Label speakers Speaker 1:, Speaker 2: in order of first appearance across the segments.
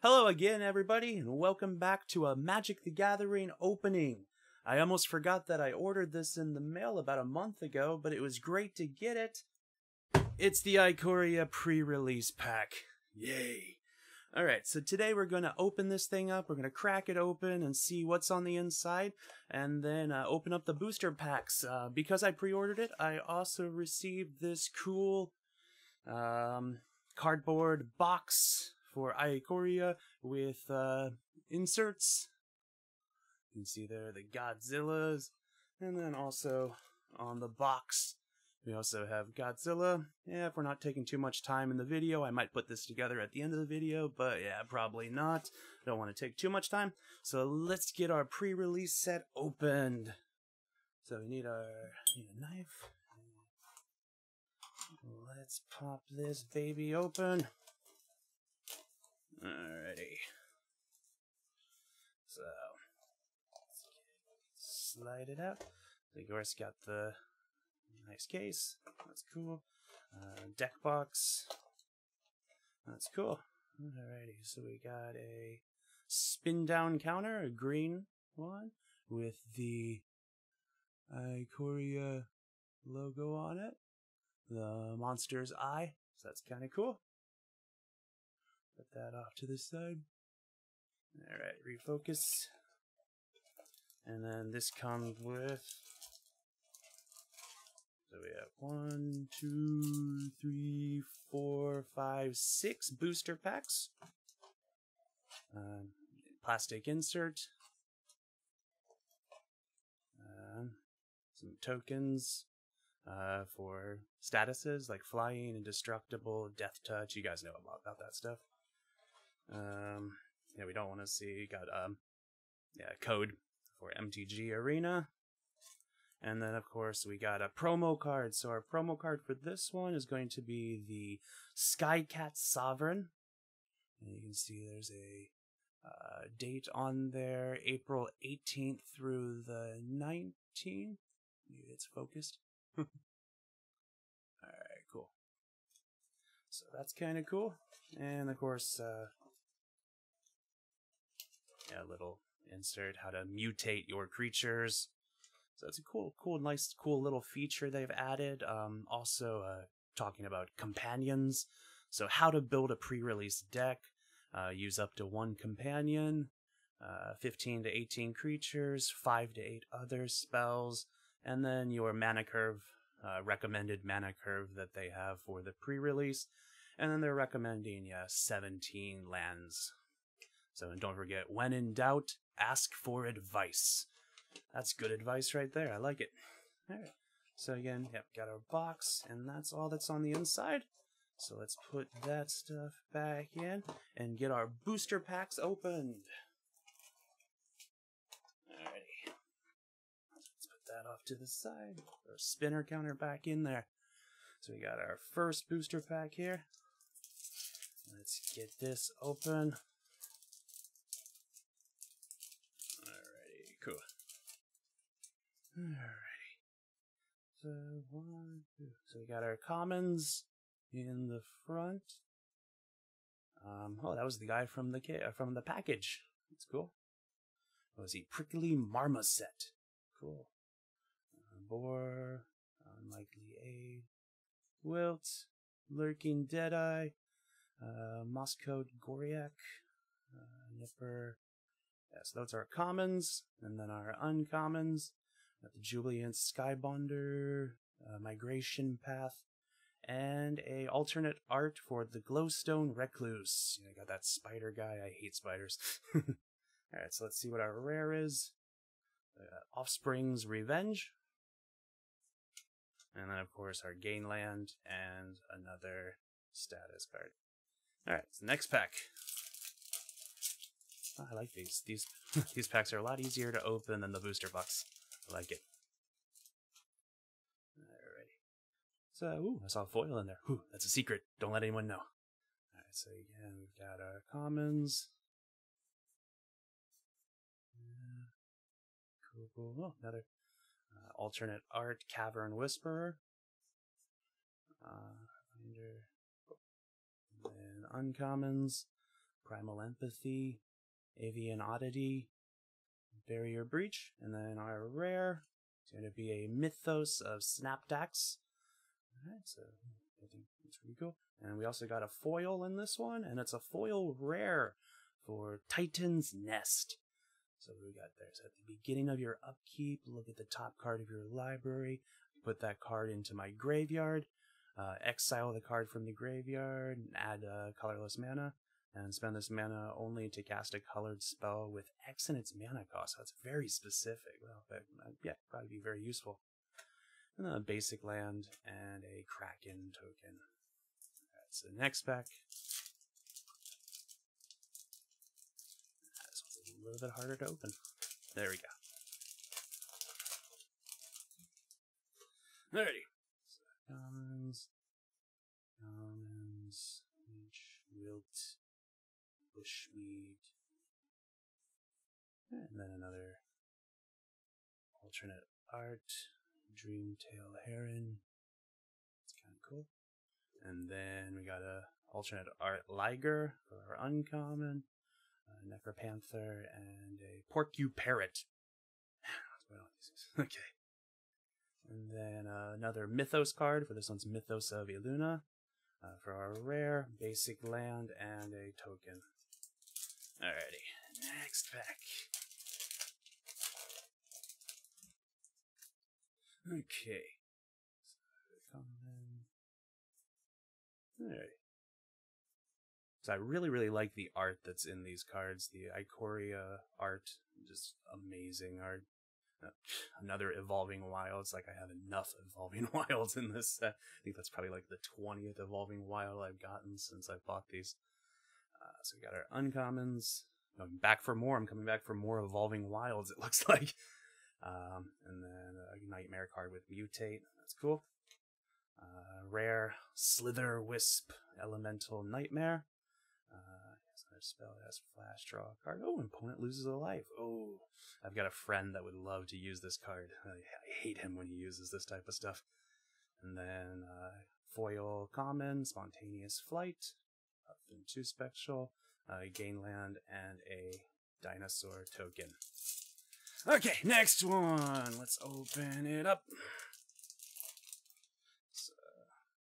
Speaker 1: Hello again, everybody, and welcome back to a Magic the Gathering opening. I almost forgot that I ordered this in the mail about a month ago, but it was great to get it. It's the Ikoria pre-release pack. Yay! Alright, so today we're going to open this thing up, we're going to crack it open and see what's on the inside, and then uh, open up the booster packs. Uh, because I pre-ordered it, I also received this cool um, cardboard box for Ikoria with uh, inserts. You can see there the Godzillas, and then also on the box we also have Godzilla. Yeah, if we're not taking too much time in the video, I might put this together at the end of the video, but yeah, probably not. Don't want to take too much time. So let's get our pre-release set opened. So we need our need a knife. Let's pop this baby open. Alrighty. So, slide it out. The course got the nice case. That's cool. Uh, deck box. That's cool. Alrighty, so we got a spin down counter, a green one, with the Ikoria logo on it. The monster's eye. So that's kind of cool. Put that off to the side. Alright, refocus. And then this comes with. So we have one, two, three, four, five, six booster packs. Um, plastic insert. Uh, some tokens uh, for statuses like flying, indestructible, death touch. You guys know about, about that stuff. Um, yeah, we don't want to see. Got um, yeah, code for MTG Arena. And then, of course, we got a promo card. So our promo card for this one is going to be the Skycat Sovereign. And you can see there's a uh, date on there, April 18th through the 19th. Maybe it's focused. All right, cool. So that's kind of cool. And of course, uh, yeah, little insert how to mutate your creatures. So it's a cool, cool, nice, cool little feature they've added. Um, also, uh, talking about companions. So how to build a pre-release deck. Uh, use up to one companion, uh, 15 to 18 creatures, 5 to 8 other spells, and then your mana curve, uh, recommended mana curve that they have for the pre-release. And then they're recommending, yeah, 17 lands. So don't forget, when in doubt, ask for advice. That's good advice right there. I like it. All right. So again, yep, got our box, and that's all that's on the inside. So let's put that stuff back in and get our booster packs opened. Alrighty. Let's put that off to the side. Our spinner counter back in there. So we got our first booster pack here. Let's get this open. Cool. So one, two. So we got our commons in the front. Um, oh, that was the guy from the uh, from the package. That's cool. What was he? Prickly Marmoset. Cool. Uh, boar, unlikely aid, wilt, lurking deadeye, uh, Mosscoat Goriak, uh, Nipper. Yes, those are commons, and then our uncommons. Got the Jubilant Skybonder, uh, Migration Path, and a alternate art for the glowstone recluse. I got that spider guy. I hate spiders. All right, so let's see what our rare is. Uh, Offspring's Revenge, and then of course our Gainland and another status card. All right, so next pack. I like these. These these packs are a lot easier to open than the booster box. I like it. Alrighty. So, ooh, I saw foil in there. Ooh, that's a secret. Don't let anyone know. Alright, so again, we've got our commons. Cool, cool. Oh, another uh, alternate art, Cavern Whisperer. Uh, and then uncommons, Primal Empathy, Avian Oddity, Barrier Breach, and then our rare is going to be a Mythos of Snapdax. Alright, so I think that's pretty cool. And we also got a foil in this one, and it's a foil rare for Titan's Nest. So we got there. So at the beginning of your upkeep, look at the top card of your library, put that card into my graveyard, uh, exile the card from the graveyard, and add uh, colorless mana, and spend this mana only to cast a colored spell with X in its mana cost. So That's very specific. Well, but, uh, yeah, probably be very useful. And then a basic land and a Kraken token. That's the next pack. One's a little bit harder to open. There we go. Alrighty. So, commons, commons, Wilt, Bushmeat, and then another alternate art, Dreamtail Heron. It's kind of cool. And then we got a alternate art Liger for our uncommon, a Necropanther, and a Porcuparrot. okay. And then uh, another Mythos card for this one's Mythos of Illuna uh, for our rare, basic land, and a token. Alrighty, next pack. Okay. Alright. So I really, really like the art that's in these cards. The Ikoria art, just amazing art. Uh, another Evolving Wilds. Like I have enough Evolving Wilds in this set. I think that's probably like the 20th Evolving Wild I've gotten since I bought these. So we got our uncommons. I'm back for more. I'm coming back for more Evolving Wilds, it looks like. Um, and then a Nightmare card with Mutate. That's cool. Uh, rare Slitherwisp Elemental Nightmare. Uh, another spell that has flash draw a card. Oh, opponent loses a life. Oh, I've got a friend that would love to use this card. I, I hate him when he uses this type of stuff. And then uh, foil common, spontaneous flight, up two special, uh, gain land, and a dinosaur token. Okay, next one. Let's open it up. So,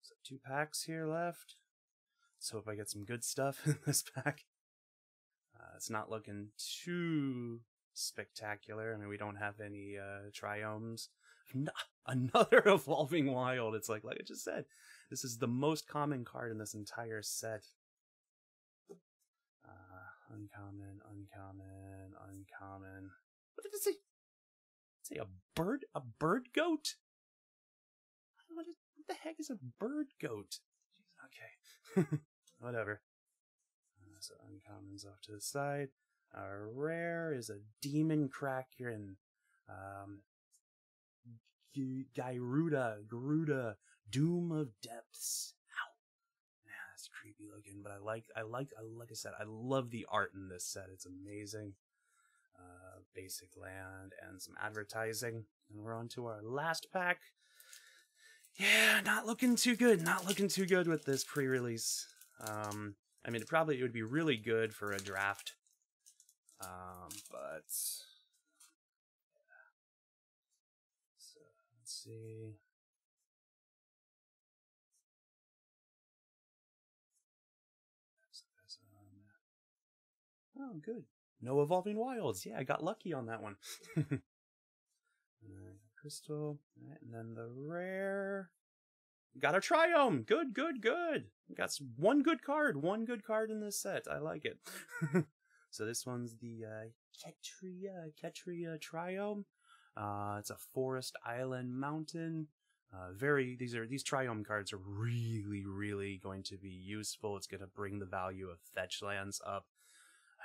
Speaker 1: so two packs here left. Let's hope I get some good stuff in this pack. Uh, it's not looking too spectacular. I mean, we don't have any uh, triomes. Another evolving wild. It's like, like I just said, this is the most common card in this entire set. Uh, uncommon, uncommon, uncommon. What did it say? Say a bird? A bird goat? What, is, what the heck is a bird goat? Okay. Whatever. Uh, so uncommons off to the side. Our rare is a demon kraken. Um, Gyruda, Garuda, Doom of Depths. Ow. Man, that's creepy looking, but I like, I like, I like I said, I love the art in this set. It's amazing. Uh, basic land and some advertising. And we're on to our last pack. Yeah, not looking too good. Not looking too good with this pre-release. Um, I mean, it probably it would be really good for a draft. Um, but yeah. so let's see. Oh, good. No evolving wilds. Yeah, I got lucky on that one. crystal, right, and then the rare. Got a triome. Good, good, good. Got one good card. One good card in this set. I like it. so this one's the uh, Ketria Ketria triome. Uh, it's a forest island mountain. Uh, very these are these triome cards are really really going to be useful. It's going to bring the value of fetch lands up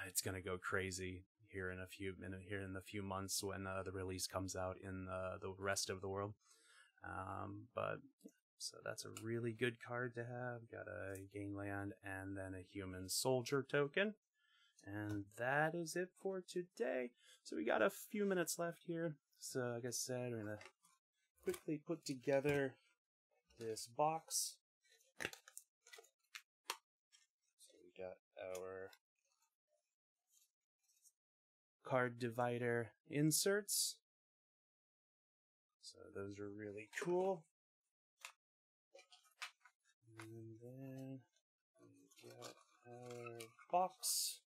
Speaker 1: it's gonna go crazy here in a few in here in the few months when uh, the release comes out in uh, the rest of the world. Um, but so that's a really good card to have. Got a gain land and then a human soldier token. And that is it for today. So we got a few minutes left here. So like I said, we're gonna quickly put together this box. So we got our card divider inserts. So those are really cool. And then we got our box.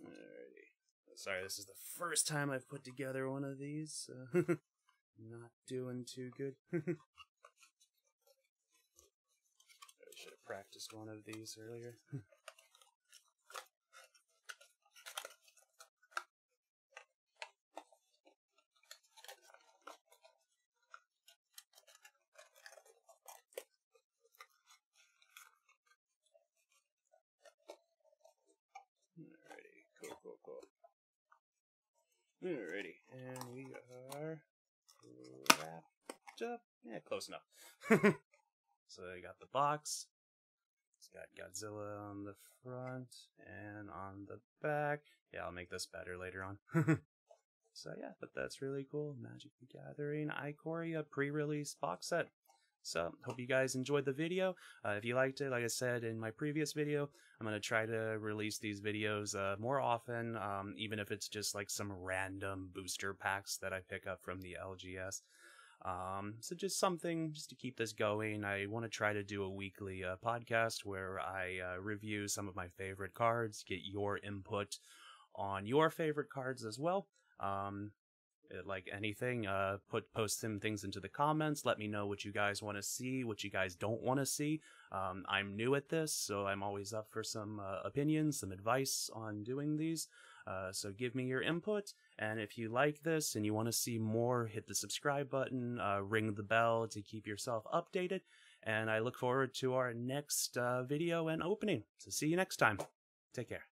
Speaker 1: Alrighty. Sorry, this is the first time I've put together one of these. So not doing too good. practiced one of these earlier. Alrighty, cool, cool, cool. Alrighty, and we are wrapped up. Yeah, close enough. so I got the box. Got Godzilla on the front and on the back. Yeah, I'll make this better later on. so yeah, but that's really cool. Magic the Gathering Ikoria pre-release box set. So, hope you guys enjoyed the video. Uh, if you liked it, like I said in my previous video, I'm going to try to release these videos uh, more often, um, even if it's just like some random booster packs that I pick up from the LGS. Um, so just something just to keep this going. I want to try to do a weekly uh, podcast where I uh, review some of my favorite cards, get your input on your favorite cards as well. Um, like anything, uh, put post some things into the comments. Let me know what you guys want to see, what you guys don't want to see. Um, I'm new at this, so I'm always up for some uh, opinions, some advice on doing these. Uh, so give me your input, and if you like this and you want to see more, hit the subscribe button, uh, ring the bell to keep yourself updated, and I look forward to our next uh, video and opening. So see you next time. Take care.